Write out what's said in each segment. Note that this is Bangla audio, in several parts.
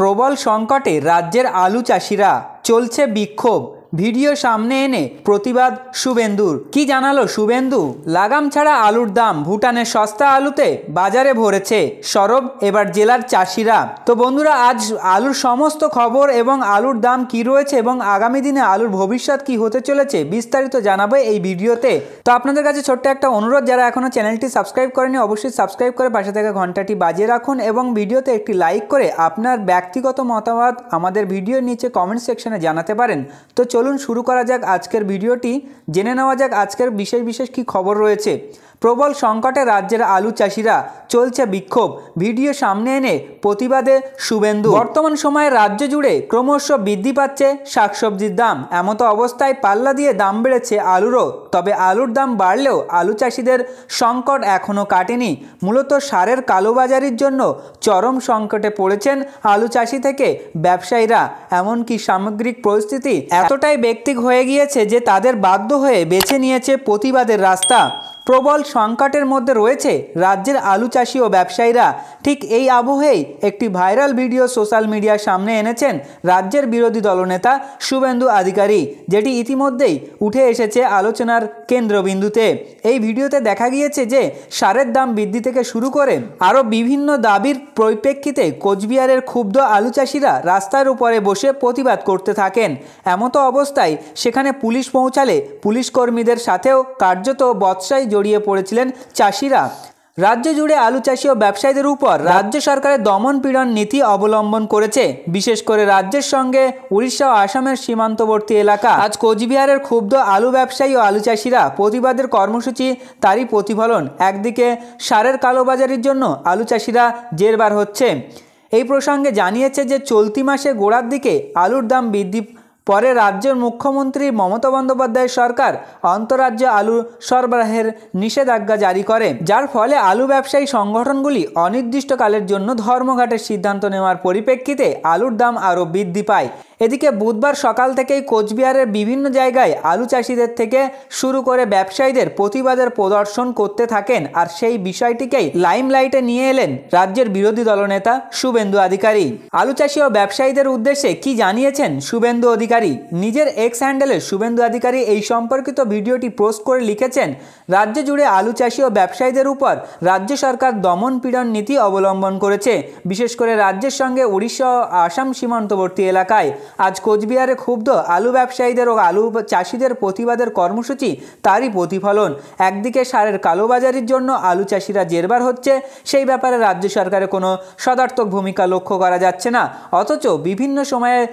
প্রবল সংকটে রাজ্যের আলু চাষিরা চলছে বিক্ষোভ। ভিডিও সামনে এনে প্রতিবাদ শুভেন্দুর। কি জানালো শুভেন্দু? লাগাম ছাড়া আলুর দাম ভুটানের সস্তা আলুতে বাজারে ভরেছে সরব এবার জেলার চাষিরা। তো বন্ধুরা, আজ আলুর সমস্ত খবর এবং আলুর দাম কি রয়েছে এবং আগামী দিনে আলুর ভবিষ্যৎ কি হতে চলেছে বিস্তারিত জানাব এই ভিডিওতে। তো আপনাদের কাছে ছোট্ট একটা অনুরোধ, যারা এখনও চ্যানেলটি সাবস্ক্রাইব করেনি, অবশ্যই সাবস্ক্রাইব করে পাশে থাকা ঘন্টাটি বাজিয়ে রাখুন এবং ভিডিওতে একটি লাইক করে আপনার ব্যক্তিগত মতামত আমাদের ভিডিওর নিচে কমেন্ট সেকশনে জানাতে পারেন। তো চলুন শুরু করা যাক আজকের ভিডিওটি। জেনে নেওয়া যাক আজকের বিশেষ বিশেষ কি খবর রয়েছে। প্রবল সংকটে রাজ্যের আলু চাষিরা চলছে বিক্ষোভ। ভিডিও সামনে এনে প্রতিবাদে শুভেন্দু। বর্তমান সময়ে রাজ্য জুড়ে ক্রমশ বৃদ্ধি পাচ্ছে শাকসবজির দাম। এমতো অবস্থায় পাল্লা দিয়ে দাম বেড়েছে আলুরও। তবে আলুর দাম বাড়লেও আলু চাষিদের সংকট এখনও কাটেনি। মূলত সারের কালোবাজারির জন্য চরম সংকটে পড়েছেন আলু চাষি থেকে ব্যবসায়ীরা। এমনকি সামগ্রিক পরিস্থিতি এতটাই ব্যক্তিক হয়ে গিয়েছে যে তাদের বাধ্য হয়ে বেছে নিয়েছে প্রতিবাদের রাস্তা। প্রবল সংকটের মধ্যে রয়েছে রাজ্যের আলু চাষি ও ব্যবসায়ীরা। ঠিক এই আবহেই একটি ভাইরাল ভিডিও সোশ্যাল মিডিয়ার সামনে এনেছেন রাজ্যের বিরোধী দলনেতা শুভেন্দু আধিকারী, যেটি ইতিমধ্যেই উঠে এসেছে আলোচনার কেন্দ্রবিন্দুতে। এই ভিডিওতে দেখা গিয়েছে যে সারের দাম বৃদ্ধি থেকে শুরু করে আরও বিভিন্ন দাবির পরিপ্রেক্ষিতে কোচবিহারের ক্ষুব্ধ আলু চাষিরা রাস্তার উপরে বসে প্রতিবাদ করতে থাকেন। এমতো অবস্থায় সেখানে পুলিশ পৌঁছালে পুলিশ কর্মীদের সাথেও কার্যত বৎসায় জড়িয়ে পড়েছিলেন চাষিরা। রাজ্য জুড়ে আলু চাষি ও ব্যবসায়ীদের উপর রাজ্য সরকারের দমন পীড়ন নীতি অবলম্বন করেছে। বিশেষ করে রাজ্যের সঙ্গে উড়িষ্যা ও আসামের সীমান্তবর্তী এলাকা। আজ কোচবিহারের ক্ষুব্ধ আলু ব্যবসায়ী ও আলু চাষিরা প্রতিবাদের কর্মসূচি, তারই প্রতিফলন। একদিকে সারের কালোবাজারির জন্য আলু চাষিরা জেরবার হচ্ছে। এই প্রসঙ্গে জানিয়েছে যে, চলতি মাসে গোড়ার দিকে আলুর দাম বৃদ্ধি পরে রাজ্যের মুখ্যমন্ত্রী মমতা বন্দ্যোপাধ্যায় সরকার আন্তঃরাজ্য আলু সরবরাহের নিষেধাজ্ঞা জারি করে, যার ফলে আলু ব্যবসায়ী সংগঠনগুলি অনির্দিষ্টকালের জন্য ধর্মঘাটের সিদ্ধান্ত নেওয়ার পরিপ্রেক্ষিতে আলুর দাম আরও বৃদ্ধি পায়। এদিকে বুধবার সকাল থেকেই কোচবিহারের বিভিন্ন জায়গায় আলু চাষিদের থেকে শুরু করে ব্যবসায়ীদের প্রতিবাদের প্রদর্শন করতে থাকেন আর সেই বিষয়টিকেই লাইমলাইটে নিয়ে এলেন রাজ্যের বিরোধী দলনেতা শুভেন্দু অধিকারী। আলু চাষি ও ব্যবসায়ীদের উদ্দেশ্যে কি জানিয়েছেন শুভেন্দু অধিকারী? নিজের এক্স হ্যান্ডেলে শুভেন্দু অধিকারী এই সম্পর্কিত ভিডিওটি পোস্ট করে লিখেছেন, রাজ্য জুড়ে আলু চাষি ও ব্যবসায়ীদের উপর রাজ্য সরকার দমন পীড়ন নীতি অবলম্বন করেছে, বিশেষ করে রাজ্যের সঙ্গে উড়িষ্যা ও আসাম সীমান্তবর্তী এলাকায়। আজ কোচবিহারে ক্ষুব্ধ আলু ব্যবসায়ীদের ও আলু চাষিদের প্রতিবাদের কর্মসূচি, তারই প্রতিফলন। একদিকে সারের কালোবাজারির জন্য আলু চাষিরা জেরবার হচ্ছে, সেই ব্যাপারে রাজ্য সরকারের কোনো সদার্থক ভূমিকা লক্ষ্য করা যাচ্ছে না। অথচ বিভিন্ন সময়ে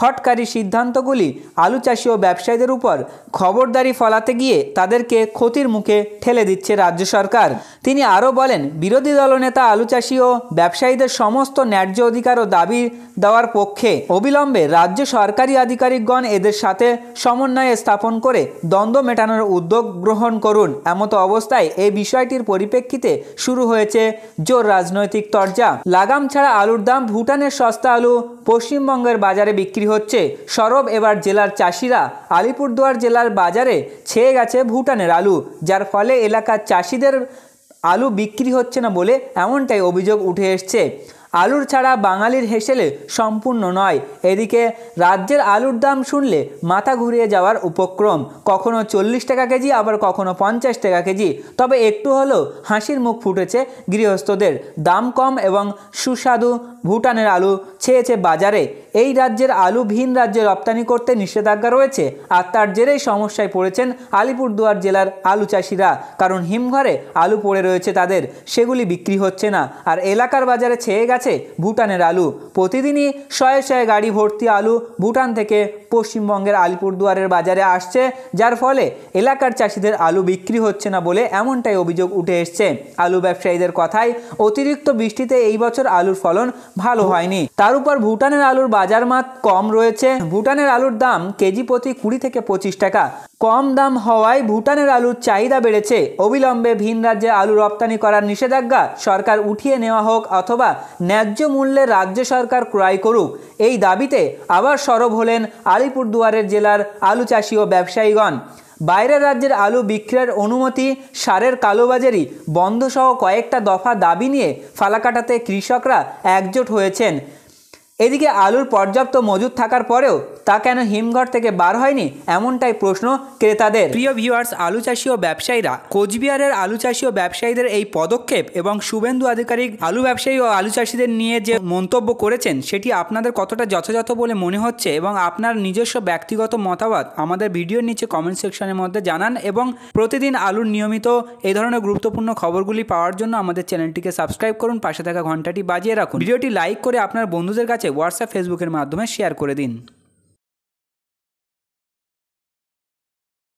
হটকারী সিদ্ধান্তগুলি আলু চাষি ও ব্যবসায়ীদের উপর খবরদারি ফলাতে গিয়ে তাদেরকে ক্ষতির মুখে ঠেলে দিচ্ছে রাজ্য সরকার। তিনি আরও বলেন, বিরোধী দলনেতা আলু চাষি ও ব্যবসায়ীদের সমস্ত ন্যায্য অধিকার ও দাবি দেওয়ার পক্ষে অবিলম্বে রাজ্য সরকারি আধিকারিকগণ এদের সাথে সমন্বয়ে স্থাপন করে দ্বন্দ্ব মেটানোর উদ্যোগ গ্রহণ করুন। এমতো অবস্থায় এই বিষয়টির পরিপ্রেক্ষিতে শুরু হয়েছে জোর রাজনৈতিক তরজা। লাগাম ছাড়া আলুর দাম ভুটানের সস্তা আলু পশ্চিমবঙ্গের বাজারে বিক্রি হচ্ছে, সরব এবার জেলার চাষিরা আলিপুরদুয়ার জেলার বাজারে ছেয়ে গেছে ভুটানের আলু, যার ফলে এলাকার চাষিদের আলু বিক্রি হচ্ছে না বলে এমনটাই অভিযোগ উঠে এসছে। আলুর ছাড়া বাঙালির হেসেলে সম্পূর্ণ নয়। এদিকে রাজ্যের আলুর দাম শুনলে মাথা ঘুরিয়ে যাওয়ার উপক্রম। কখনো চল্লিশ টাকা কেজি, আবার কখনো পঞ্চাশ টাকা কেজি। তবে একটু হলেও হাসির মুখ ফুটেছে গৃহস্থদের। দাম কম এবং সুস্বাদু ভুটানের আলু ছেয়েছে বাজারে। এই রাজ্যের আলু ভিন রাজ্যে রপ্তানি করতে নিষেধাজ্ঞা রয়েছে, আর তার জেরেই সমস্যায় পড়েছেন আলিপুরদুয়ার জেলার আলু চাষিরা। কারণ হিমঘরে আলু পড়ে রয়েছে তাদের, সেগুলি বিক্রি হচ্ছে না। আর এলাকার বাজারে ছেয়ে গেছে ভুটানের আলু। প্রতিদিনই শয়ে শয়ে গাড়ি ভর্তি আলু ভুটান থেকে পশ্চিমবঙ্গের আলিপুরদুয়ারের বাজারে আসছে, যার ফলে এলাকার চাষিদের আলু বিক্রি হচ্ছে না বলে এমনটাই অভিযোগ উঠে এসছে। আলু ব্যবসায়ীদের কথায়, অতিরিক্ত বৃষ্টিতে এই বছর আলুর ফলন ভালো হয়নি। তার উপর ভুটানের আলুর বাজার মাত কম রয়েছে। ভুটানের আলুর দাম কেজি প্রতি কুড়ি থেকে পঁচিশ টাকা। কম দাম হওয়ায় ভুটানের আলুর চাহিদা বেড়েছে। অবিলম্বে ভিন রাজ্যে আলু রপ্তানি করার নিষেধাজ্ঞা সরকার উঠিয়ে নেওয়া হোক অথবা ন্যায্য মূল্যে রাজ্য সরকার ক্রয় করুক। এই দাবিতে আবার সরব হলেন আলিপুরদুয়ারের জেলার আলু চাষি ও ব্যবসায়ীগণ। বাইরের রাজ্যের আলু বিক্রয়ের অনুমতি, সারের কালোবাজারি বন্ধসহ কয়েকটা দফা দাবি নিয়ে ফালাকাটাতে কৃষকরা একজোট হয়েছেন। এদিকে আলুর পর্যাপ্ত মজুদ থাকার পরেও তা কেন হিমঘর থেকে বার হয়নি, এমনটাই প্রশ্ন ক্রেতাদের। প্রিয় ভিউয়ার্স আলু চাষি ও ব্যবসায়ীরা, কোচবিহারের আলু চাষি ও ব্যবসায়ীদের এই পদক্ষেপ এবং শুভেন্দু আধিকারিক আলু ব্যবসায়ী ও আলু চাষিদের নিয়ে যে মন্তব্য করেছেন, সেটি আপনাদের কতটা যথাযথ বলে মনে হচ্ছে এবং আপনার নিজস্ব ব্যক্তিগত মতামত আমাদের ভিডিওর নিচে কমেন্ট সেকশনের মধ্যে জানান এবং প্রতিদিন আলুর নিয়মিত এই ধরনের গুরুত্বপূর্ণ খবরগুলি পাওয়ার জন্য আমাদের চ্যানেলটিকে সাবস্ক্রাইব করুন, পাশে থাকা ঘন্টাটি বাজিয়ে রাখুন। ভিডিওটি লাইক করে আপনার বন্ধুদের কাছে হোয়াটসঅ্যাপ ফেসবুকের মাধ্যমে শেয়ার করে দিন।